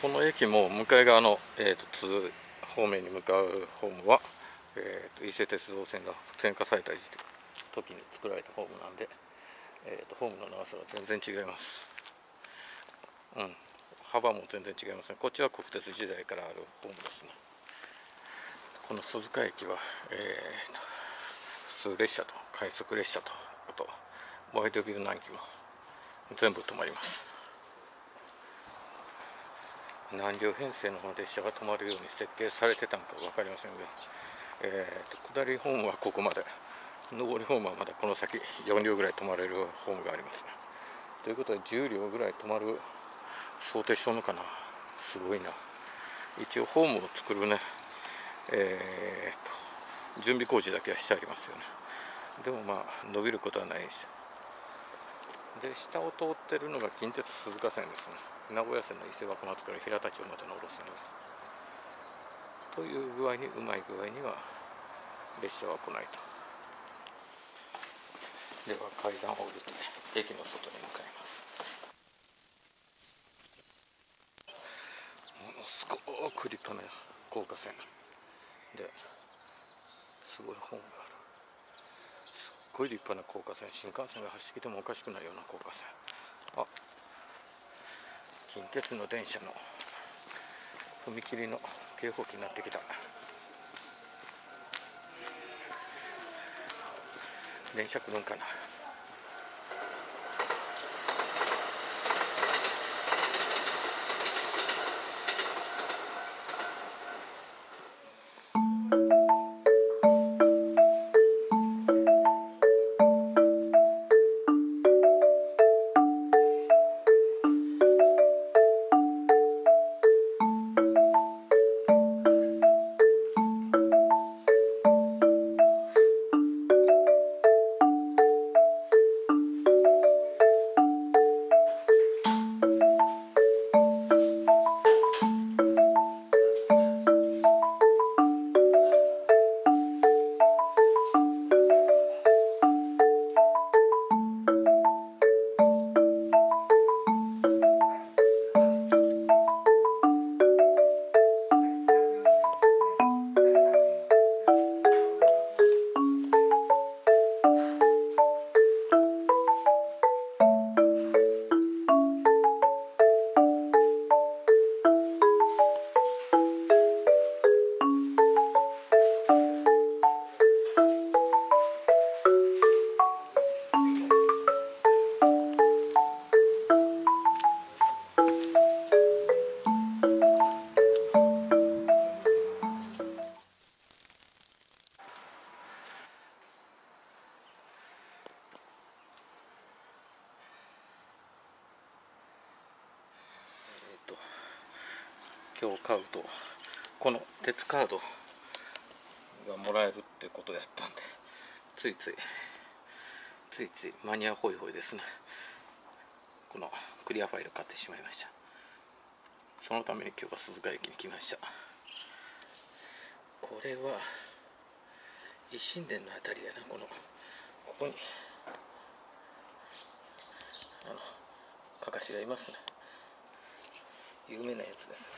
この駅も向かい側の、えーと、津方面に向かうホームは、えーと、伊勢鉄道線が線化された時に作られたホームなんで、えーと、ホームの長さが全然違います、うん、幅も全然違いますねこっちは国鉄時代からあるホームですね。この鈴鹿駅は、えー、と普通列車と快速列車とあとワイドビュー南紀も全部止まります。何両編成の列車が止まるように設計されてたのか分かりませんが、えーと、下りホームはここまで。上りホームはまだこの先4両ぐらい止まれるホームがありますね。ということで10両ぐらい止まる想定しとんのかな。すごいな。一応ホームを作るね。えー、と準備工事だけはしてありますよね。でもまあ伸びることはないですで下を通ってるのが近鉄鈴鹿線ですね。名古屋線の伊勢若松から平田町までの路線です。という具合にうまい具合には列車は来ないと。では階段を降りて駅の外に向かいます。ものすごく立派な高架線。ですごい本がある。すっごい立派な高架線。新幹線が走ってきてもおかしくないような高架線。あ近鉄の電車の踏切の警報器になってきた。電車来るんかな。今日買うとこの鉄カードがもらえるってことやったんでついついついついマニアホイホイですね。このクリアファイル買ってしまいました。そのために今日は鈴鹿駅に来ました。これは一心殿のあたりやな。このここにあのかかしがいますね。有名なやつです。